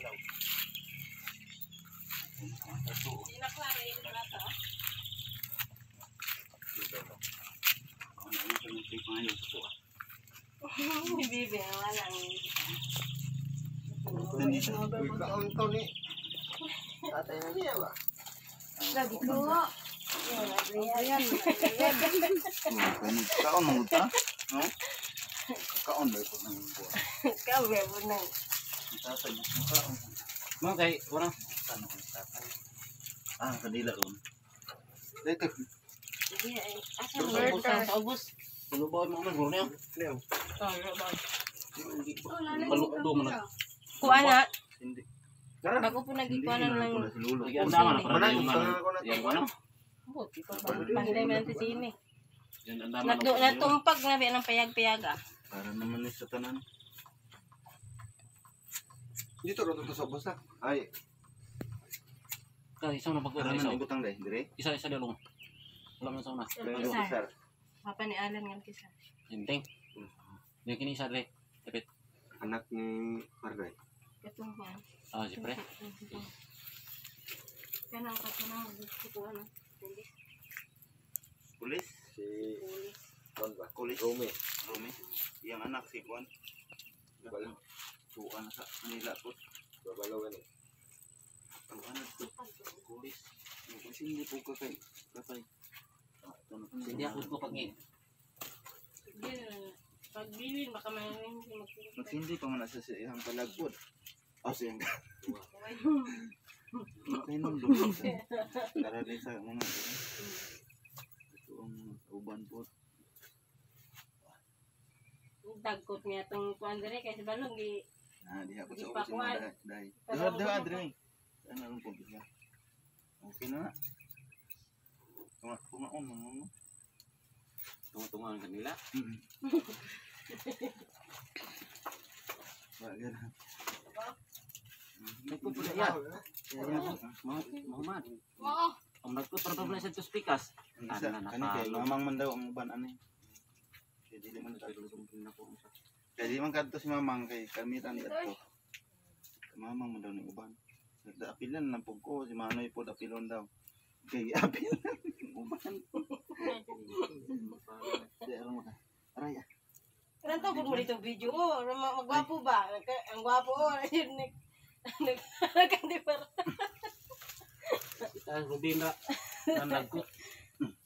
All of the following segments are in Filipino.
daw. Bibi, wala Ang to ni. Tatay na niya ba? Lagi ko. Ayan, ayan. Kaon mo ta? No? Kaon mo ko nang buwan. Kaon mo nang. Tatay mo kaon. Mga kay, wala. Ano ang tatay? Ah, kanila ron. Dito. Sige, ay. Asa mo sa ubos, ka? sa ubos. Palubaw mo na, guro niya. Leo. Palukdo mo na. Kuha na. Hindi. Bago po nagikuanan ng... Wala si Lulo. Lagyan naman na para yung usahan ano. na ano? Buti pa ba? Panday man natin sini. Yan. Nagdo natumpag na ba ng payag-payag ah. Para naman ni sa tanan. Dito ro to sa bus na. Ay, Kaya isang na para pagkuha isa. man ibutang dai, dire. Isa isa dalong. Wala man sa una. Sir. Papa ni Alan nga kisa. Hinting. Yung kini isa dre. Tapit. Anak ni Parday. Katong ba? Ah, siyempre. Kana ka to na kuha na. Pulis. Pulis si Pulis. Juan ba? Pulis Rome. Rome. Yang anak si Juan. Babalaw. Tuan sa Manila po. Babalaw ni. Ang anak to. Pulis. Kasi hindi po ka kay katay. Ah, na. Hindi ako ko pag Sige. Pag bilin baka may hindi pa man sa iyang palagbod. Oh, siyang Okay nung doon. Para din sa mga ito ang uban po. Dagkot niya tong kuan kay sa balong gi Ah, diha ko Di sa pa ubos kuwan. yung dahil. Diha, diha, Adre. Ano lang po diha. Okay na na. Tunga, tunga on mo mo. tunga-tunga ang kanila. Wa gana. Nagpupulit yan. Mga Muhammad. Oo. Ang nagput para na sa tuspikas. Ang isa, Ano na, kani kay napalo. mamang man daw ang uban ani. Kaya dili man kadto. Kaya di man kadto si mamang kay kamita ni adto. Mamang man daw ni uban. Nagdaapilan lang po ko si Manoy po dapilon daw. Kay apil uban. Di aron mo ka. Aray. ah. Kanang to mo dito video oh, Mag- magwapo ba? Ang gwapo oh, nag nag nagkandi para. Ang Rubin ra. Ang nagput. Hmm,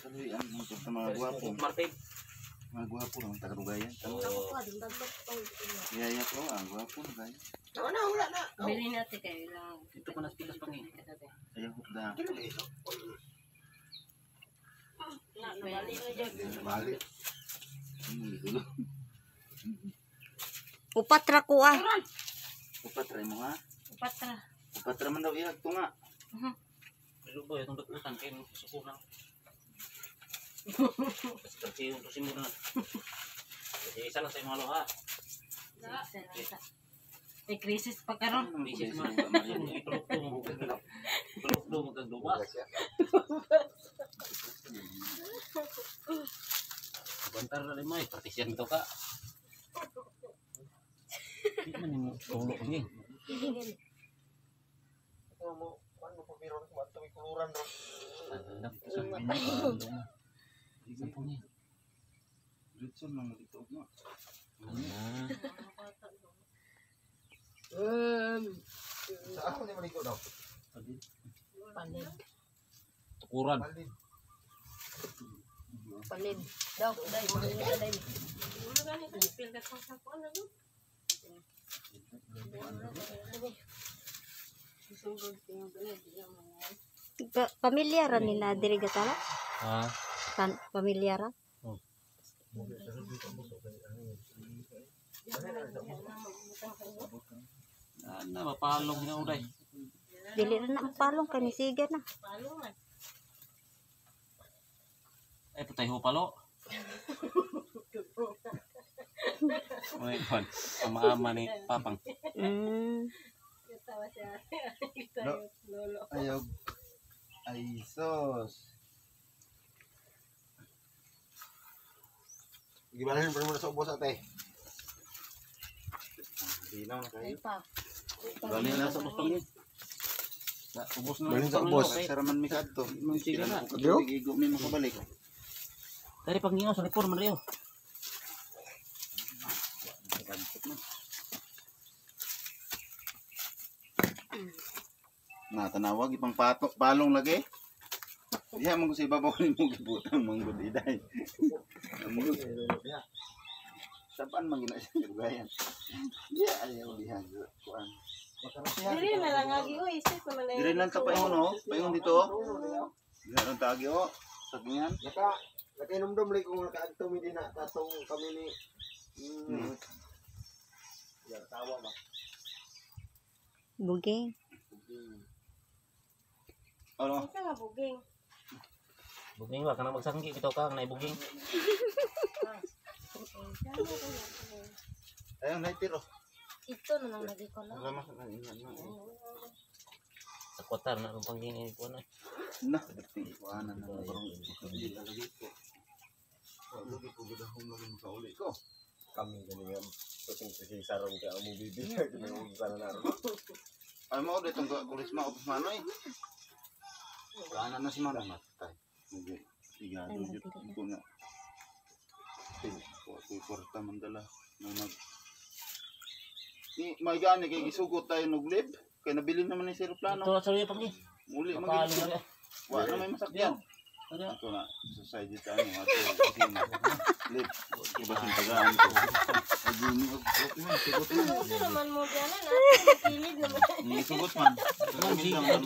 sabi ang mga sa mga gwapo. Martin. Mga gwapo lang tagadugayan. Oh. Yaya ko ang gwapo na kaya. Bili natin kayo lang. Ito pa nas pilas pangin. Ayaw ko da. Na, nabali na dyan. Balik. Hmm, dulo. Upat ra ko ah. Upat try mo nga. Upat na. Upat ra man daw iya ito nga. Pero ba itong dakutan kayo susukunan. Kasi tusin mo na. Kasi isa lang sa mga sa. May krisis pa karon. Ang Bisis bisis mo. mo. Ipulukdo mo. Ipulukdo mo kag duwa. Bantar na rin mo eh. Partisyan ito ka. Hindi man yung tulog niya. Ang sa mga Isa po niya. Ritson lang dito nga. Ah. Sa ako ni maliko daw. Palid. Tukuran. Palid. Daw, dai, palid ka pil ka sa kuan ano? Susugod tingog na di mo. Pa- Pamilyar ra nila diri gatala? Ah. Pan pamilyar ra? Ah, na mapalong na uday. Dili na ang palong kani sige na. Ay, patay ho palo. Oy, kon. Ama-ama ni Papang. Mm. Ayaw. Ay sos. Gimana pa naman sa ubos ate? Dinaw na kayo. Bali na sa bustong ni. Sa ubos na. Bali sa ubos. Saraman mi kadto. Mang sige na. Kadto gigo mi makabalik. Dari panggingo sa likod man riyo. Na tanawag ipang pato palong lagi. Diha man ko sa ibabaw ni mo gibutang manggod iday. Manggod. Saban man gina siya gayan. Diha ayaw diha kuan. Dili na lang agi oy, isip naman na Dire lang ta paingon no. Paingon dito. Diha lang tagi o. Sagngan. Naka, nakainomdom lang kung nakaagto mi din na tatong kami ni hmm. Ya, tawa ba? Buging. Ano? Isa nga buging. Buging ba kana magsanggi bitaw ka na ibuging. Ayun lighter oh. Ito na lang lagi ko lang. Salamat na ingat na. Sa kwarta na ang panggingo ko na. Na, kuanan na parang hindi lagi ko. Lagi ko gudahom lagi mo sa uli ko. Kami gani nga tusing tusing sarong ka amo bibi kini mo sana na. Ay mo ulit ang kulis ma upos manoy. Kuanan na si Mama matay. Hindi. Tiga dudut ko nga. Ko ko kwarta mandala na nag Ni may gani kay gisugot tayo nog lib. Kay nabili naman ni Ito seroplano. na sa riyo panggi. Muli magiging na. Wa na may masakyan. Ano? Ako na society tayo ato kusina. Lib. Iba sin tagaan ko. Aguni og okay man sugot man. Ito naman mo diyan na. Kilid naman. Ni sugot man. Minsan man.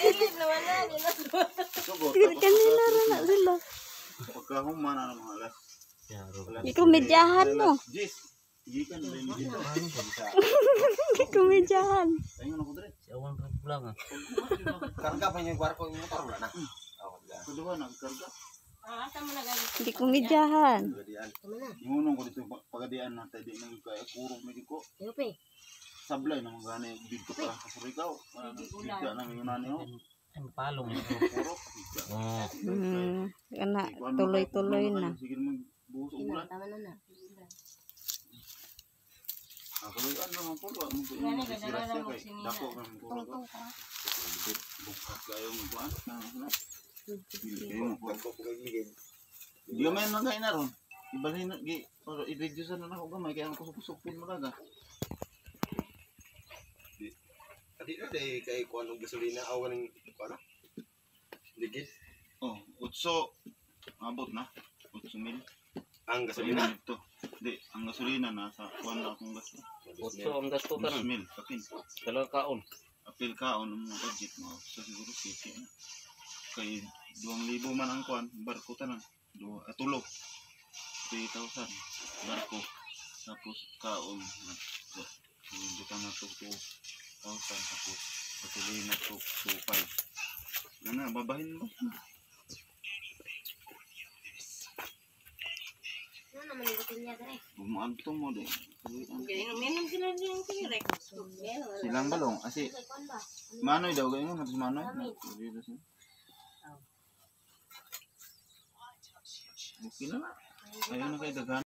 Kilid naman na. Na Sugot. Kanila na sila. Pagka human na mga alas. Ikaw medyahan mo. Jis. Gikan rin dito. Kumidyahan. Tayo na ko dire. Si pulang ah. Karga pa niya yung kwarko yung motor wala na. Oh. Kuduha nagkarga. Ah, asa mo na gali. Hindi kumidyahan. Gadian. Ingunong ko dito pagadian na tayo di nang kaya kurog na ko. Yupi. Sablay na mga gani dito pa sa Surigao. Bigla na may unani ho. Ay mapalong. Kurog. Oh. Hmm. Kana tuloy-tuloy na. Sige naman buhos ulan. Tama na na. Ako lang ano man po. Mo ko gani, disgrasya kay dako kan kurog. Bukas kayo mo kuan. Ko ko gigid. Di ka may nangay na ron. Ibalhin na, gi, o, i-reduce na ako gamay, kaya ang kusok-kusok mo talaga. Kadi na day kay kuan og gasolina awan ning kuan. Ligid Oh, utso, abot na. Utso mil. ang Gasolina gasolina. ito. Hindi, ang gasolina nasa kuwan na akong gasto. Utso ang gasto ka na. mil, kapin. Dalawang kaon. Apil ka, ano mo budget mo. So siguro city na. Kay, duwang libo man ang kuwan, barko tanan. Dua, ah, tulo. 3,000. Barko. Tapos kaon. So, hindi ka na to 2,000. Tapos, gasolina to 2,500. Ano, babahin mo. Bumanto mo din. Silang balong. Asi, ba? Manoy daw, ganyan nga, Manoy. Okay na. Ayun na kayo, dagan.